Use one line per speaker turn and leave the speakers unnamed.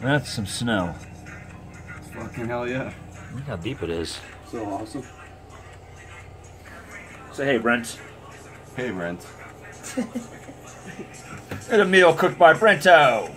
That's some snow.
Fucking hell yeah.
Look how deep it is.
So awesome.
Say hey, Brent.
Hey, Brent.
Get a meal cooked by Brento.